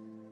Mm-hmm.